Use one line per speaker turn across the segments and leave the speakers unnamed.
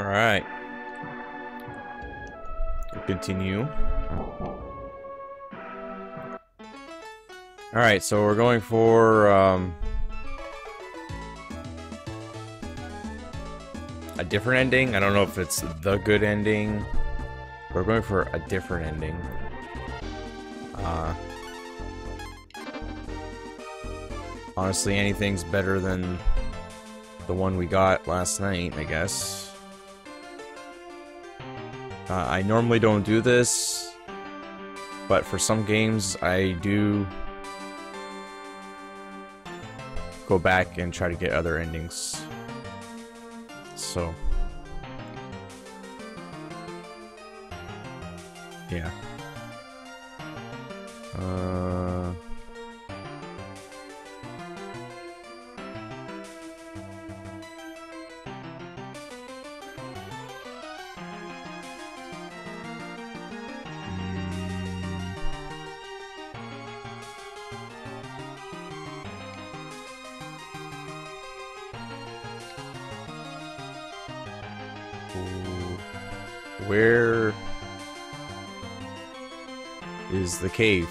Alright. Continue. Alright, so we're going for, um... A different ending? I don't know if it's the good ending. We're going for a different ending. Uh... Honestly, anything's better than the one we got last night, I guess. Uh, I normally don't do this, but for some games I do go back and try to get other endings. So, yeah. Uh... the cave?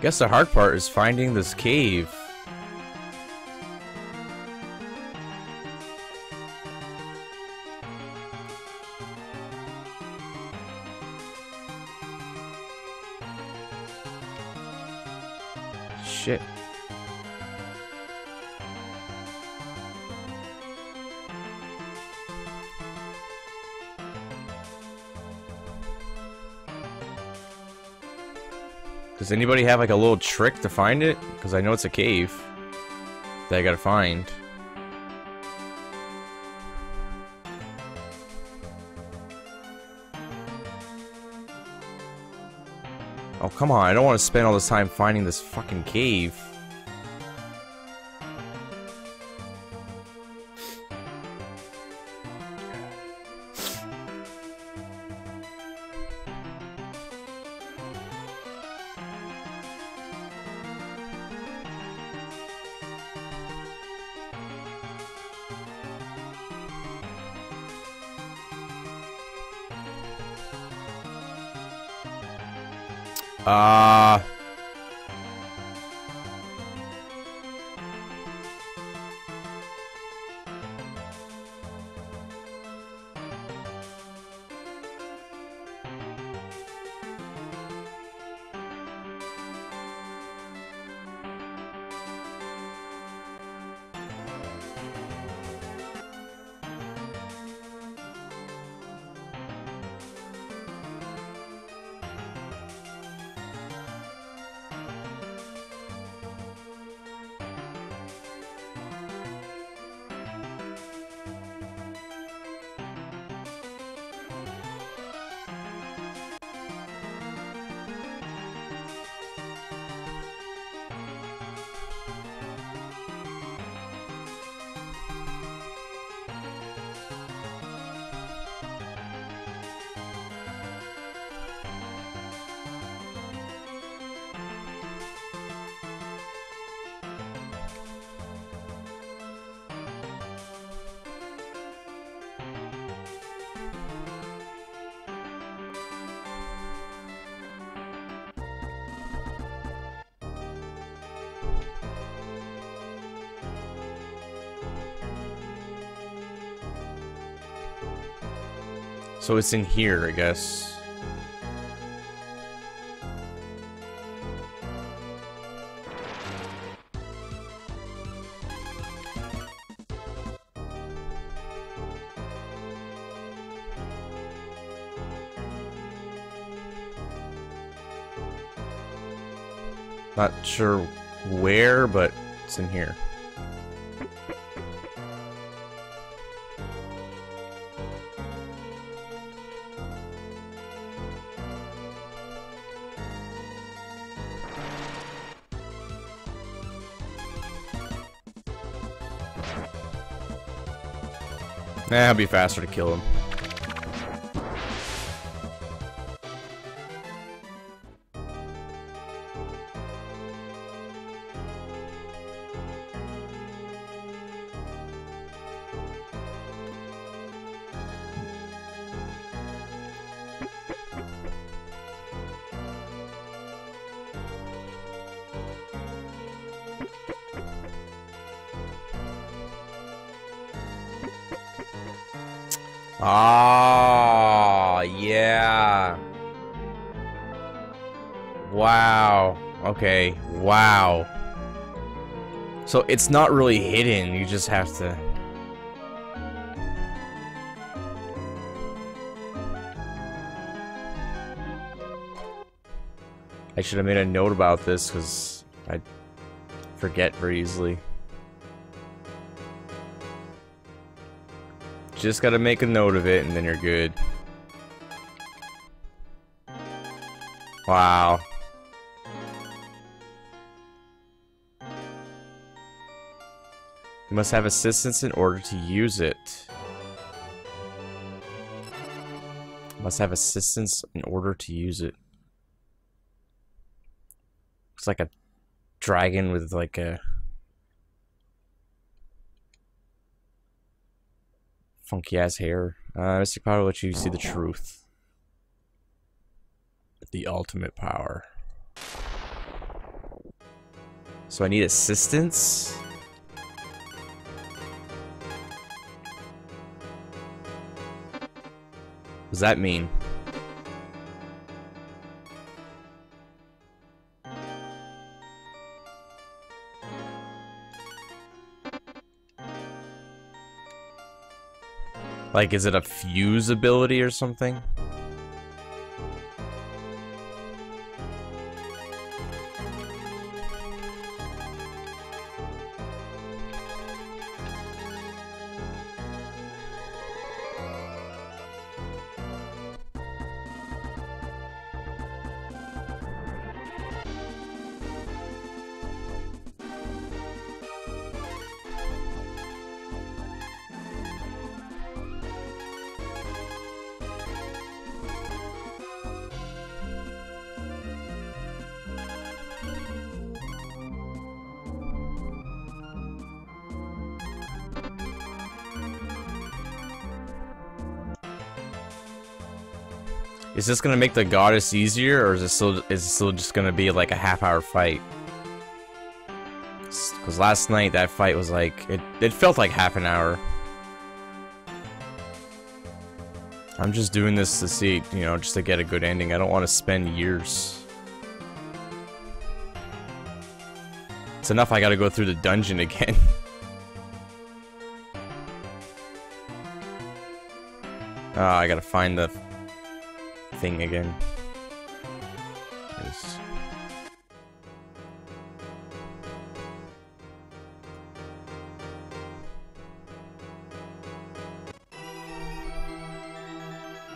I guess the hard part is finding this cave. Does anybody have like a little trick to find it? Because I know it's a cave that I gotta find. Oh, come on. I don't want to spend all this time finding this fucking cave. So it's in here, I guess. Not sure where, but it's in here. Nah, it'll be faster to kill him. Ah, yeah. Wow. Okay. Wow. So it's not really hidden. You just have to... I should have made a note about this because I forget very easily. Just gotta make a note of it and then you're good. Wow. You must have assistance in order to use it. Must have assistance in order to use it. Looks like a dragon with like a funky ass hair. Uh, Mystic Power lets you see the truth. The ultimate power. So I need assistance? What does that mean? Like, is it a fuse ability or something? Is this gonna make the goddess easier, or is it still is it still just gonna be like a half hour fight? Because last night that fight was like it it felt like half an hour. I'm just doing this to see, you know, just to get a good ending. I don't want to spend years. It's enough I gotta go through the dungeon again. oh, I gotta find the thing again.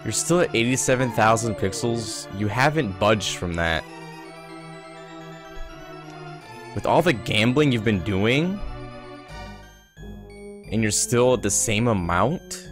You're still at 87,000 pixels? You haven't budged from that. With all the gambling you've been doing? And you're still at the same amount?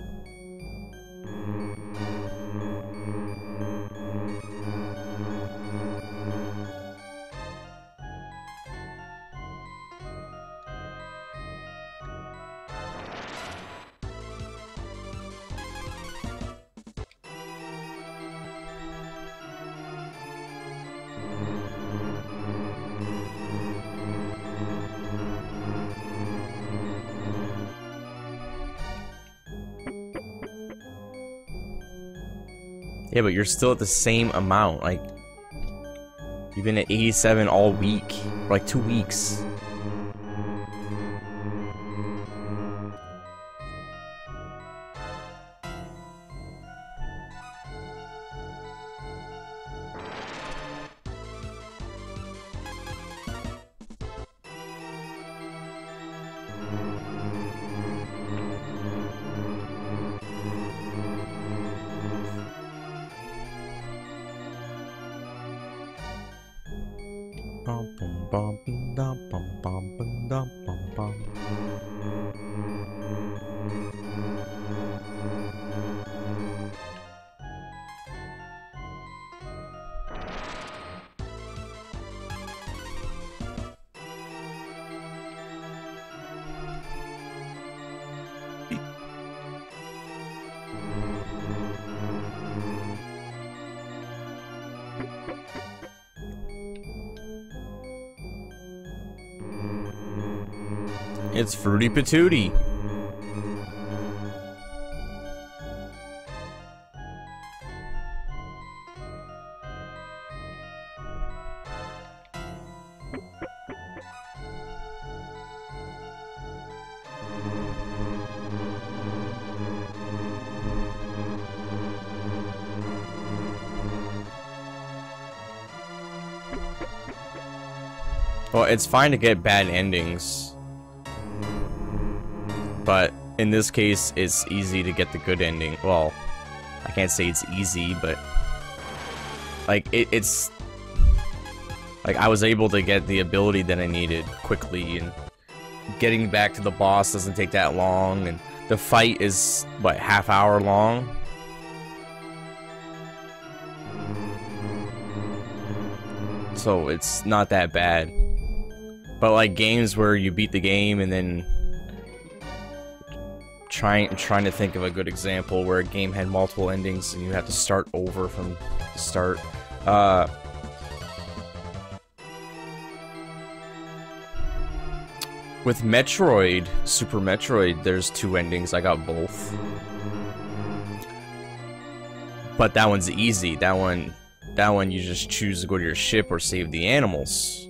Yeah, but you're still at the same amount. Like, you've been at 87 all week. For like two weeks. It's Fruity Patootie. Well, it's fine to get bad endings. But in this case, it's easy to get the good ending. Well, I can't say it's easy, but... Like, it, it's... Like, I was able to get the ability that I needed quickly, and getting back to the boss doesn't take that long, and the fight is, what, half hour long? So it's not that bad. But like games where you beat the game and then trying trying to think of a good example where a game had multiple endings and you have to start over from the start. Uh, with Metroid, Super Metroid, there's two endings. I got both. But that one's easy. That one that one you just choose to go to your ship or save the animals.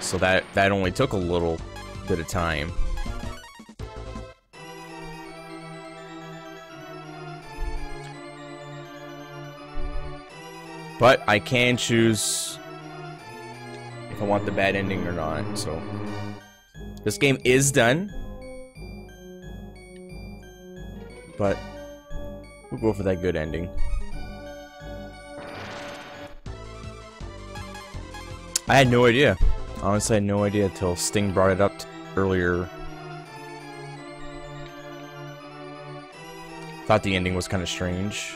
So that, that only took a little bit of time. But I can choose if I want the bad ending or not, so... This game is done. But we'll go for that good ending. I had no idea. Honestly, I had no idea until Sting brought it up earlier. Thought the ending was kind of strange.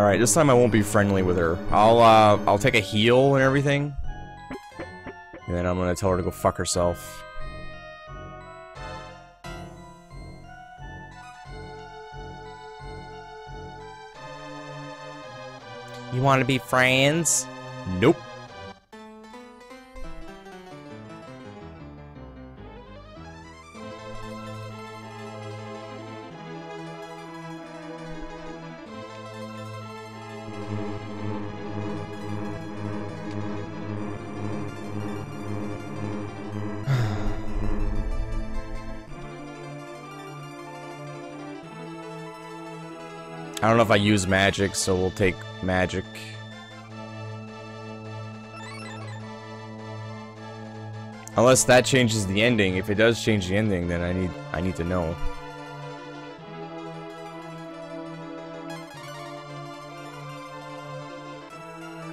Alright, this time I won't be friendly with her. I'll, uh, I'll take a heal and everything. And then I'm gonna tell her to go fuck herself. You want to be friends? Nope. Know if I use magic, so we'll take magic. Unless that changes the ending. If it does change the ending, then I need I need to know.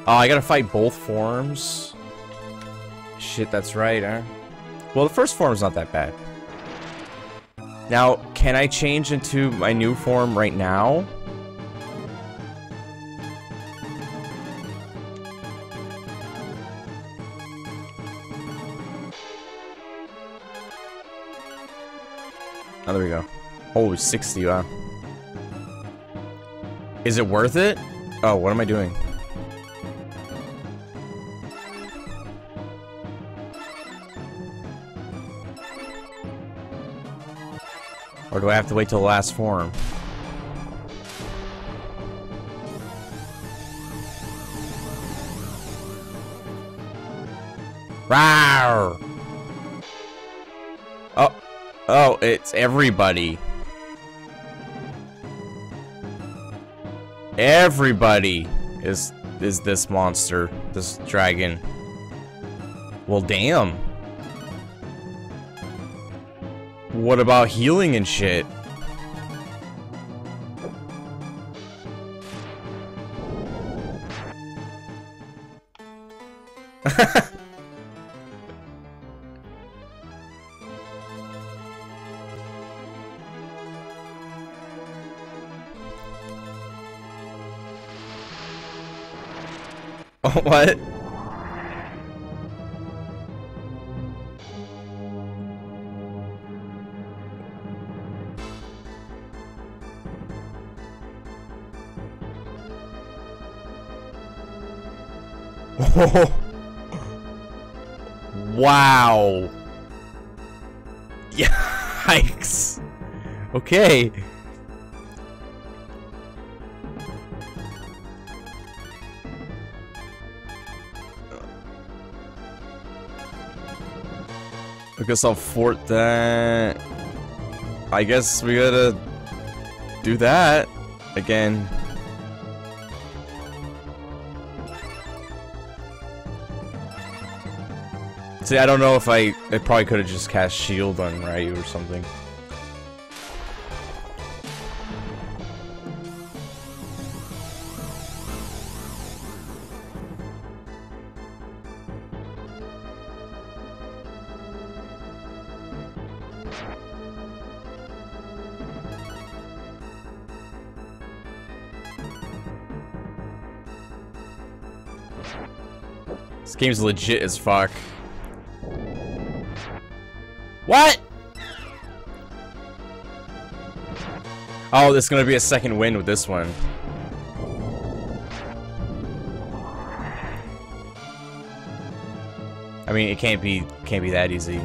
Oh, I gotta fight both forms? Shit, that's right, huh? Well, the first form's not that bad. Now, can I change into my new form right now? Oh, there we go. Oh, 60, wow. Is it worth it? Oh, what am I doing? Or do I have to wait till the last form? It's everybody. Everybody is is this monster, this dragon. Well, damn. What about healing and shit? What? wow. Yikes. Okay. Guess I'll fort that. I guess we gotta do that again. See, I don't know if I... I probably could have just cast shield on Ryu or something. Game's legit as fuck. What? Oh, there's gonna be a second win with this one. I mean, it can't be can't be that easy.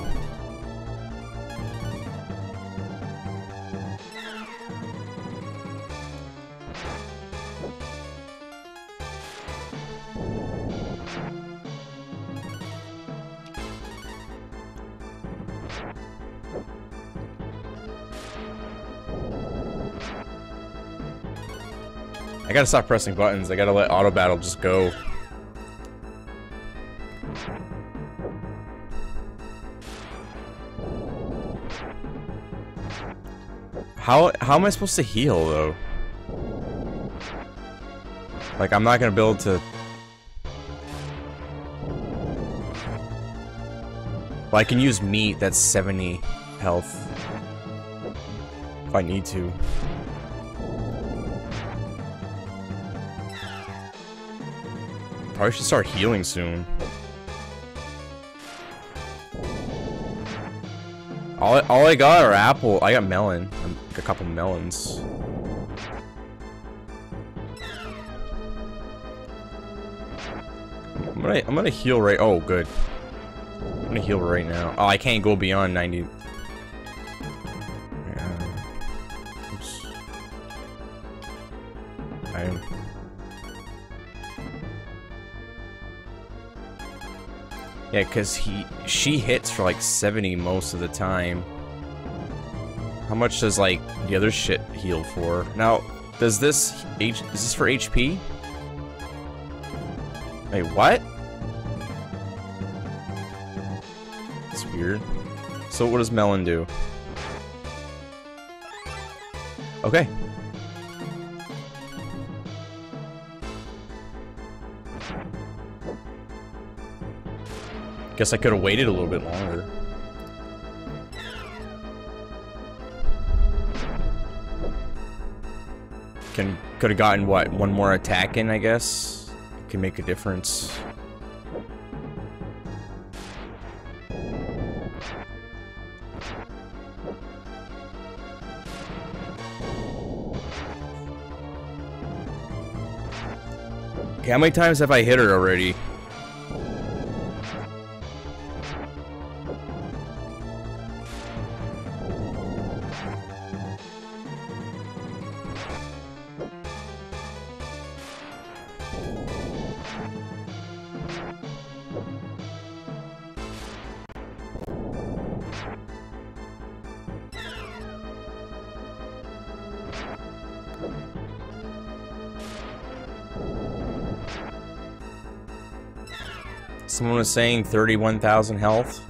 I gotta stop pressing buttons. I gotta let auto battle just go. How how am I supposed to heal though? Like I'm not gonna build to. Well, I can use meat. That's 70 health. If I need to. Probably should start healing soon. All, all I got are apple. I got melon. Um, a couple melons. I'm gonna, I'm gonna heal right. Oh, good. I'm gonna heal right now. Oh, I can't go beyond 90. Yeah, because he she hits for like 70 most of the time. How much does like the other shit heal for? Now, does this H is this for HP? Wait, what? It's weird. So what does Melon do? Okay. Guess I could have waited a little bit longer. Can could have gotten what one more attack in, I guess. Can make a difference. Okay, how many times have I hit her already? Saying 31,000 health.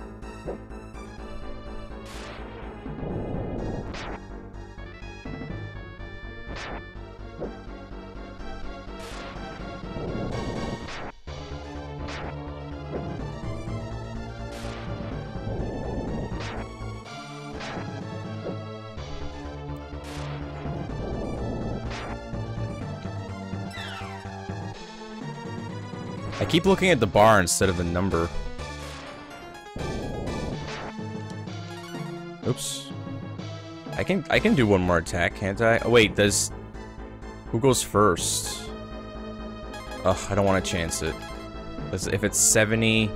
I keep looking at the bar instead of the number. Oops. I can I can do one more attack, can't I? Oh, wait, does... Who goes first? Ugh, I don't want to chance it. If it's 70... Yeah,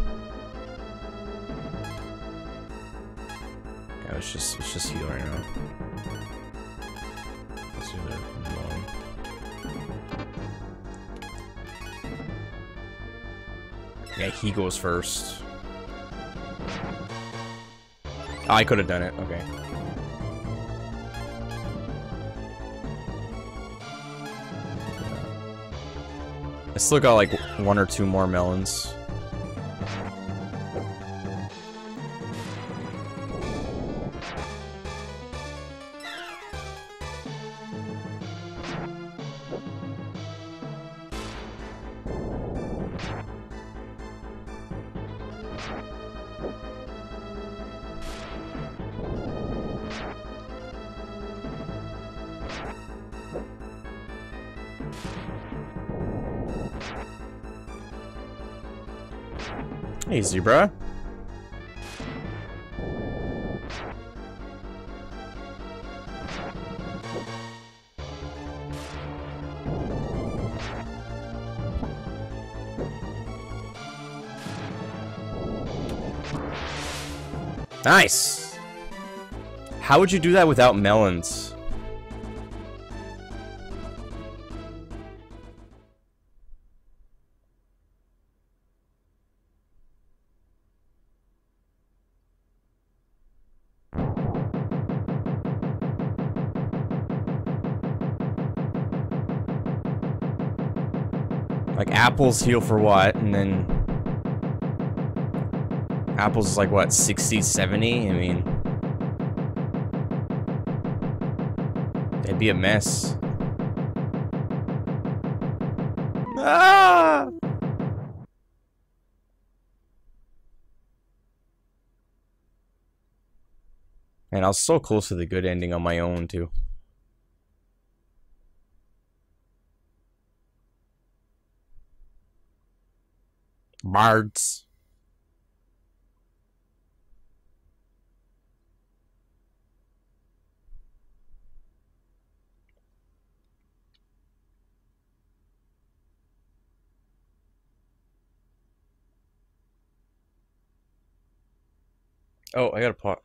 let's just, let's just heal right now. He goes first. I could have done it. Okay. I still got like one or two more melons. Hey, zebra. Nice! How would you do that without melons? Apples heal for what, and then... Apples is like, what, 60, 70? I mean... It'd be a mess. Ah! And I was so close to the good ending on my own, too. Bards. Oh, I got a pot.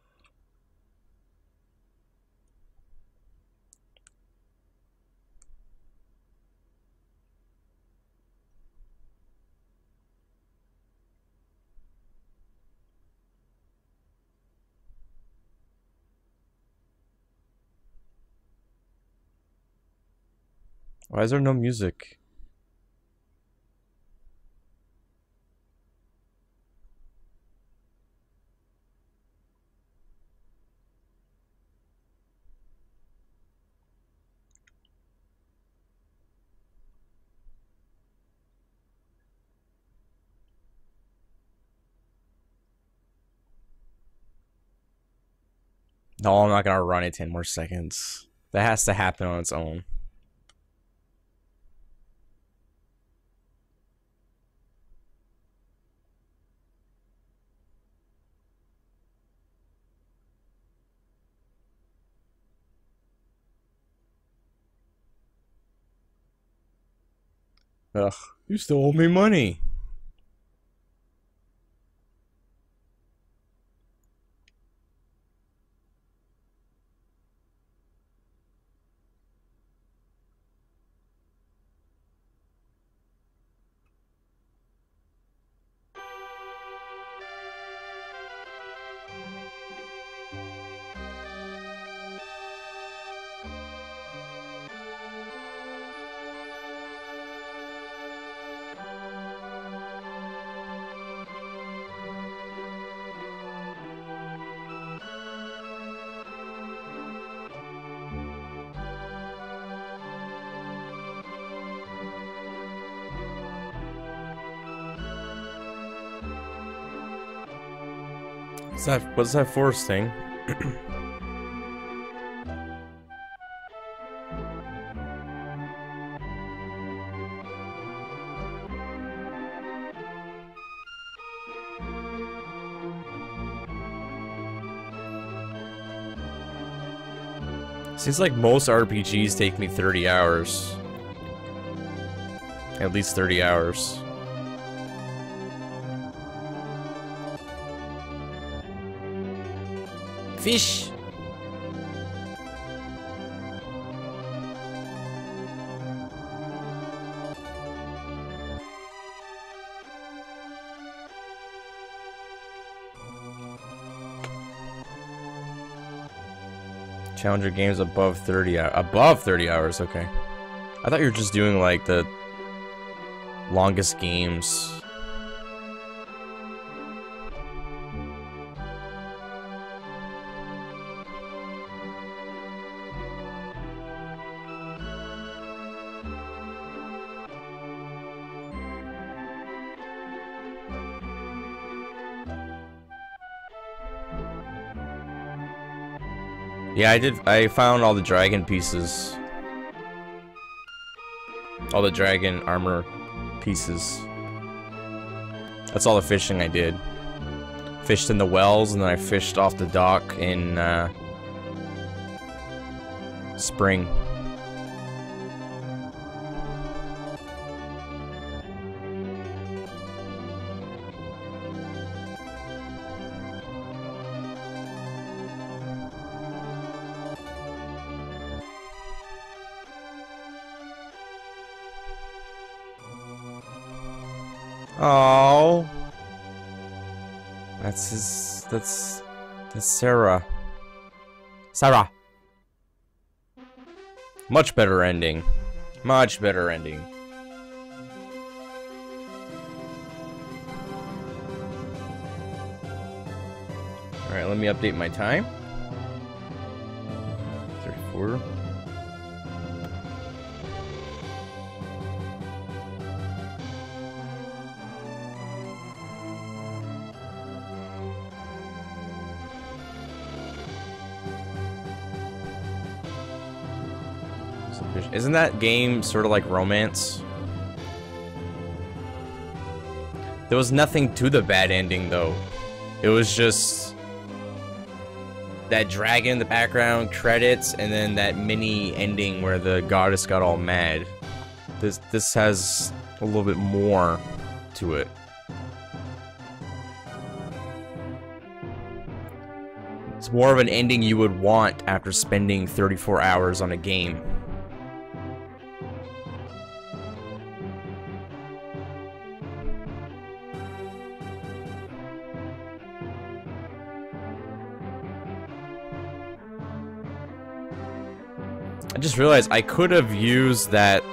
Why is there no music? No, I'm not gonna run it 10 more seconds. That has to happen on its own. Ugh, you still owe me money. What's that? What's that force thing? Seems like most RPGs take me 30 hours. At least 30 hours. Fish! Challenger games above 30 hours. Above 30 hours, okay. I thought you were just doing like the longest games. Yeah, I did. I found all the dragon pieces. All the dragon armor pieces. That's all the fishing I did. Fished in the wells, and then I fished off the dock in uh, spring. Oh. That's his. That's. That's Sara. Sara. Much better ending. Much better ending. Alright, let me update my time. 34. Isn't that game sort of like romance? There was nothing to the bad ending, though. It was just that dragon in the background, credits, and then that mini ending where the goddess got all mad. This this has a little bit more to it. It's more of an ending you would want after spending 34 hours on a game. Just realized I could have used that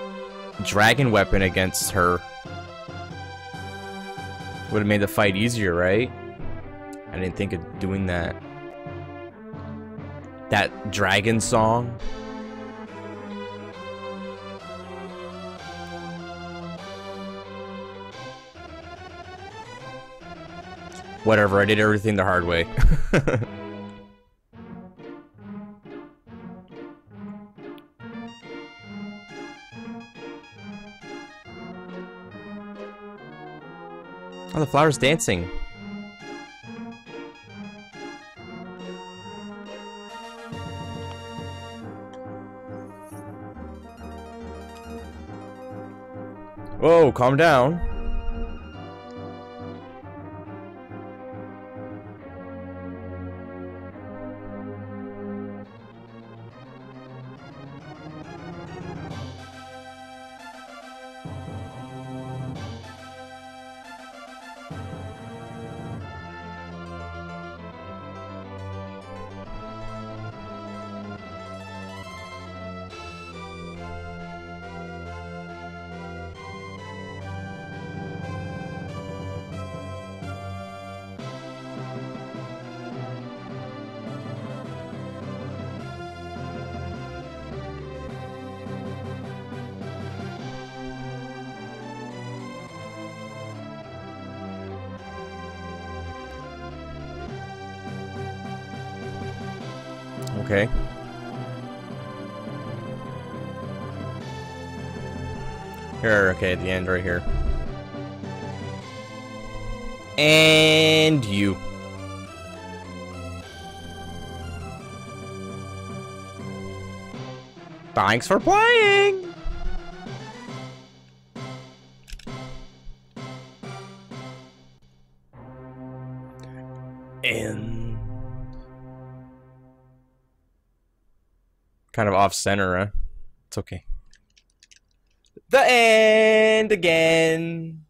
dragon weapon against her. Would have made the fight easier, right? I didn't think of doing that. That dragon song. Whatever, I did everything the hard way. Oh, the flower's dancing. Whoa, calm down. Okay. Here, okay, at the end right here. And you. Thanks for playing! Kind of off center. Huh? It's okay. The end again.